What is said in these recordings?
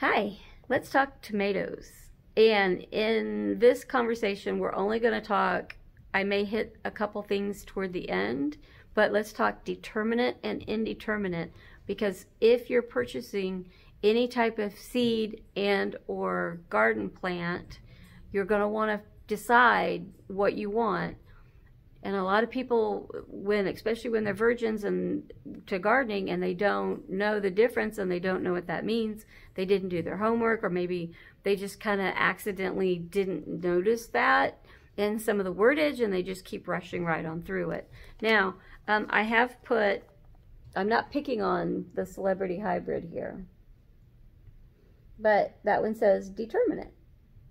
Hi, let's talk tomatoes. And in this conversation, we're only going to talk, I may hit a couple things toward the end, but let's talk determinate and indeterminate because if you're purchasing any type of seed and or garden plant, you're going to want to decide what you want and a lot of people when especially when they're virgins and to gardening and they don't know the difference and they don't know what that means they didn't do their homework or maybe they just kind of accidentally didn't notice that in some of the wordage and they just keep rushing right on through it. Now um, i have put i'm not picking on the celebrity hybrid here but that one says determinate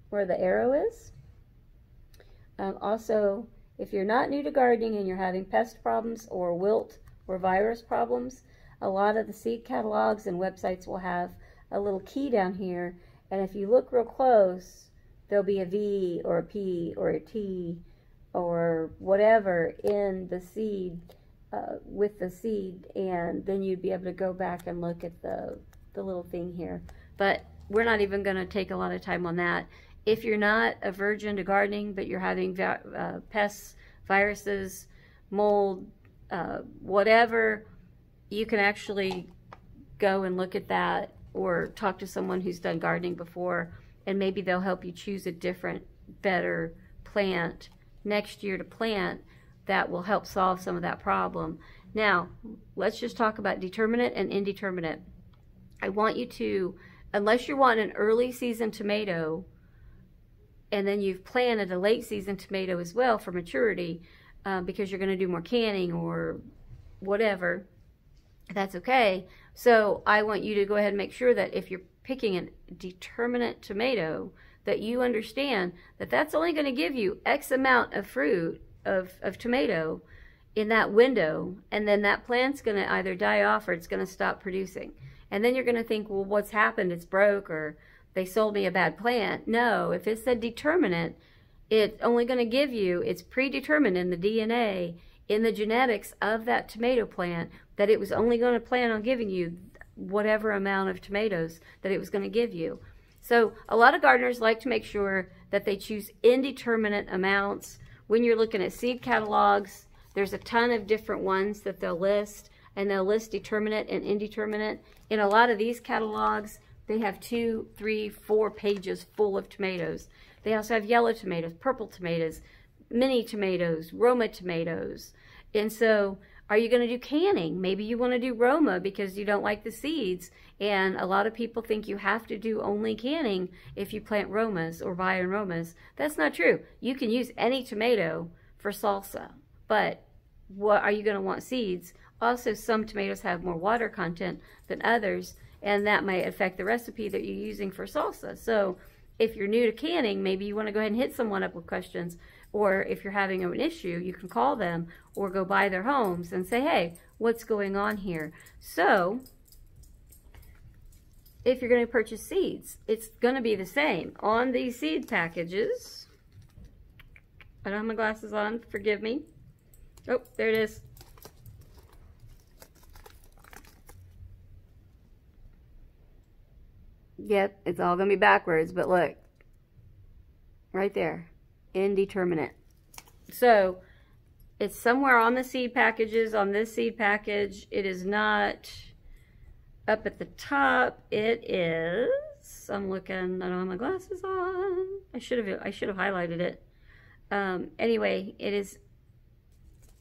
where the arrow is. Um, also if you're not new to gardening and you're having pest problems or wilt or virus problems, a lot of the seed catalogs and websites will have a little key down here. And if you look real close, there'll be a V or a P or a T or whatever in the seed uh, with the seed. And then you'd be able to go back and look at the, the little thing here. But we're not even going to take a lot of time on that. If you're not a virgin to gardening, but you're having uh, pests, viruses, mold, uh, whatever, you can actually go and look at that or talk to someone who's done gardening before and maybe they'll help you choose a different, better plant next year to plant that will help solve some of that problem. Now, let's just talk about determinate and indeterminate. I want you to, unless you're wanting an early season tomato, and then you've planted a late season tomato as well for maturity uh, because you're going to do more canning or whatever, that's okay. So I want you to go ahead and make sure that if you're picking a determinate tomato, that you understand that that's only going to give you X amount of fruit of, of tomato in that window, and then that plant's going to either die off or it's going to stop producing. And then you're going to think, well, what's happened? It's broke or they sold me a bad plant. No, if it's a determinant, it's only going to give you, it's predetermined in the DNA, in the genetics of that tomato plant, that it was only going to plan on giving you whatever amount of tomatoes that it was going to give you. So a lot of gardeners like to make sure that they choose indeterminate amounts. When you're looking at seed catalogs, there's a ton of different ones that they'll list, and they'll list determinate and indeterminate. In a lot of these catalogs, they have two, three, four pages full of tomatoes. They also have yellow tomatoes, purple tomatoes, mini tomatoes, Roma tomatoes. And so are you going to do canning? Maybe you want to do Roma because you don't like the seeds. And a lot of people think you have to do only canning if you plant Romas or buy in Romas. That's not true. You can use any tomato for salsa. But what are you going to want seeds? Also, some tomatoes have more water content than others and that might affect the recipe that you're using for salsa. So if you're new to canning, maybe you want to go ahead and hit someone up with questions. Or if you're having an issue, you can call them or go by their homes and say, hey, what's going on here? So if you're going to purchase seeds, it's going to be the same. On these seed packages, I don't have my glasses on, forgive me. Oh, there it is. Yep, it's all going to be backwards, but look. Right there. Indeterminate. So, it's somewhere on the seed packages, on this seed package. It is not up at the top. It is, I'm looking, I don't have my glasses on. I should have, I should have highlighted it. Um, anyway, it is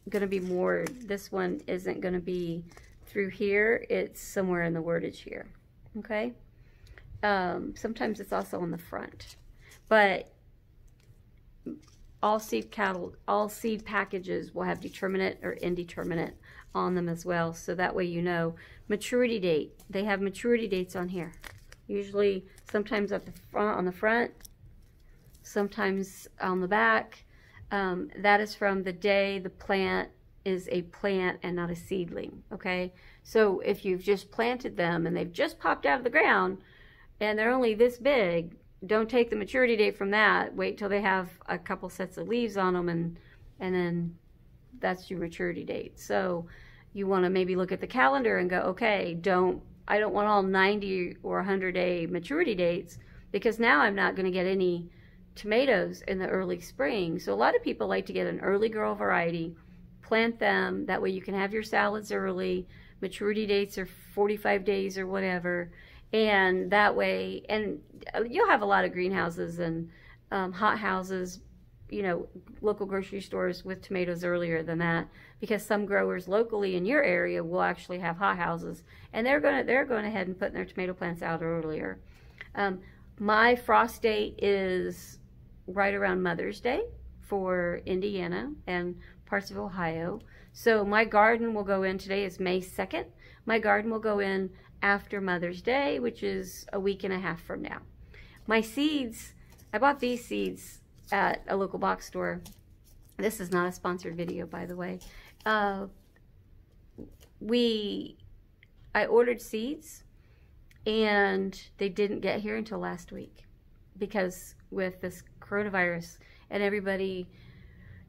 going to be more, this one isn't going to be through here. It's somewhere in the wordage here. Okay? Um, sometimes it's also on the front. But all seed cattle, all seed packages will have determinate or indeterminate on them as well. So that way you know. Maturity date. They have maturity dates on here. Usually, sometimes at the front, on the front, sometimes on the back. Um, that is from the day the plant is a plant and not a seedling, okay? So if you've just planted them and they've just popped out of the ground, and they're only this big, don't take the maturity date from that. Wait till they have a couple sets of leaves on them and and then that's your maturity date. So you want to maybe look at the calendar and go, okay, don't I don't want all 90 or 100 day maturity dates because now I'm not going to get any tomatoes in the early spring. So a lot of people like to get an early girl variety, plant them. That way you can have your salads early. Maturity dates are 45 days or whatever. And that way, and you'll have a lot of greenhouses and um, hot houses, you know, local grocery stores with tomatoes earlier than that because some growers locally in your area will actually have hot houses and they're going to they're going ahead and putting their tomato plants out earlier. Um, my frost date is right around Mother's Day for Indiana and parts of Ohio. So my garden will go in, today is May 2nd. My garden will go in after Mother's Day, which is a week and a half from now. My seeds, I bought these seeds at a local box store. This is not a sponsored video, by the way. Uh, we, I ordered seeds and they didn't get here until last week because with this coronavirus and everybody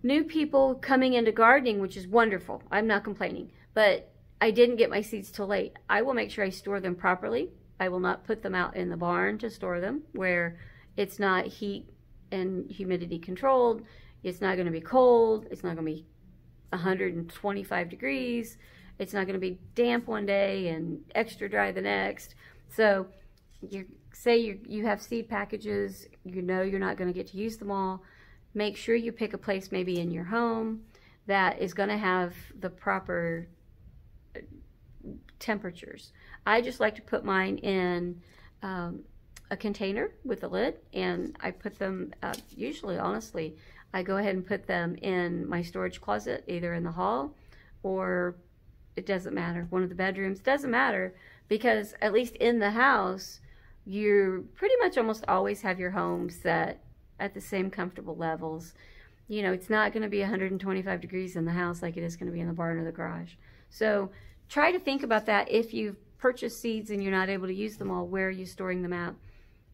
new people coming into gardening which is wonderful. I'm not complaining. But i didn't get my seeds till late. I will make sure i store them properly. I will not put them out in the barn to store them where it's not heat and humidity controlled. It's not going to be cold. It's not going to be 125 degrees. It's not going to be damp one day and extra dry the next. So you say you, you have seed packages, you know you're not going to get to use them all. Make sure you pick a place maybe in your home that is going to have the proper uh, temperatures. I just like to put mine in um, a container with a lid and I put them, uh, usually honestly, I go ahead and put them in my storage closet, either in the hall or it doesn't matter, one of the bedrooms, doesn't matter because at least in the house, you pretty much almost always have your home set at the same comfortable levels. You know, it's not going to be 125 degrees in the house like it is going to be in the barn or the garage. So try to think about that if you've purchased seeds and you're not able to use them all. Where are you storing them at?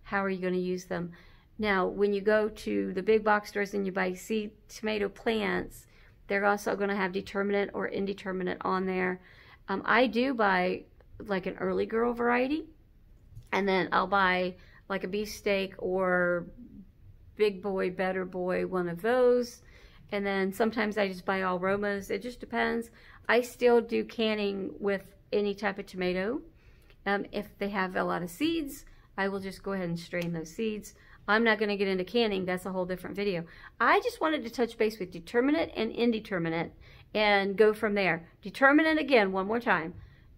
How are you going to use them? Now, when you go to the big box stores and you buy seed tomato plants, they're also going to have determinate or indeterminate on there. Um, I do buy like an early girl variety. And then I'll buy like a beefsteak or big boy, better boy, one of those. And then sometimes I just buy all Romas. It just depends. I still do canning with any type of tomato. Um, if they have a lot of seeds, I will just go ahead and strain those seeds. I'm not going to get into canning. That's a whole different video. I just wanted to touch base with determinate and indeterminate and go from there. Determinate again, one more time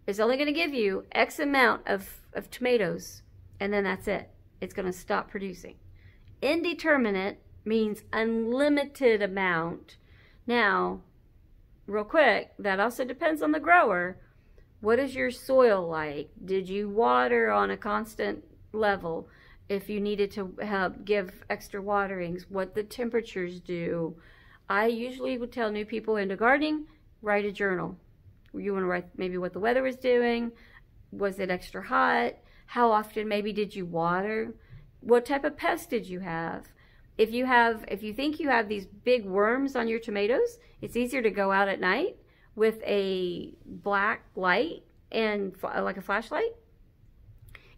is only going to give you X amount of, of tomatoes, and then that's it. It's going to stop producing. Indeterminate means unlimited amount. Now, real quick, that also depends on the grower. What is your soil like? Did you water on a constant level? If you needed to help give extra waterings, what the temperatures do. I usually would tell new people into gardening, write a journal you want to write maybe what the weather was doing. Was it extra hot? How often maybe did you water? What type of pest did you have? If you have, if you think you have these big worms on your tomatoes, it's easier to go out at night with a black light and like a flashlight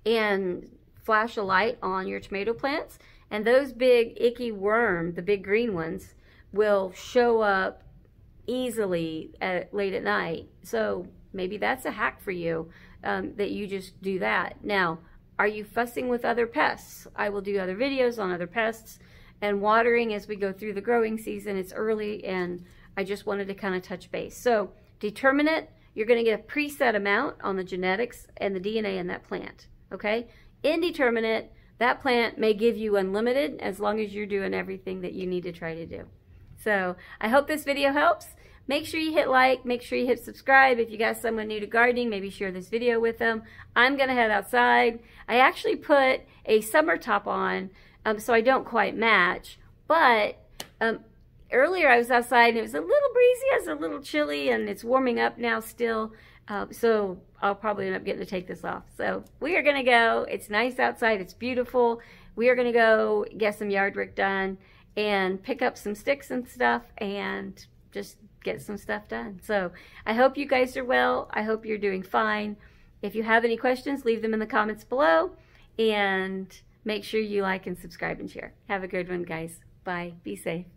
and flash a light on your tomato plants and those big icky worm, the big green ones, will show up easily at, late at night. So maybe that's a hack for you um, that you just do that. Now, are you fussing with other pests? I will do other videos on other pests and watering as we go through the growing season. It's early and I just wanted to kind of touch base. So determinate, you're going to get a preset amount on the genetics and the DNA in that plant. Okay? Indeterminate, that plant may give you unlimited as long as you're doing everything that you need to try to do. So I hope this video helps. Make sure you hit like, make sure you hit subscribe. If you got someone new to gardening, maybe share this video with them. I'm to head outside. I actually put a summer top on um, so I don't quite match. But um, earlier I was outside and it was a little breezy, it was a little chilly, and it's warming up now still. Uh, so I'll probably end up getting to take this off. So we are to go. It's nice outside. It's beautiful. We are to go get some yard work done and pick up some sticks and stuff and just get some stuff done. So I hope you guys are well. I hope you're doing fine. If you have any questions, leave them in the comments below and make sure you like and subscribe and share. Have a good one, guys. Bye. Be safe.